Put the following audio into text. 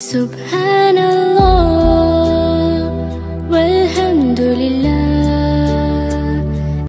Subhanallah, walhamdulillah.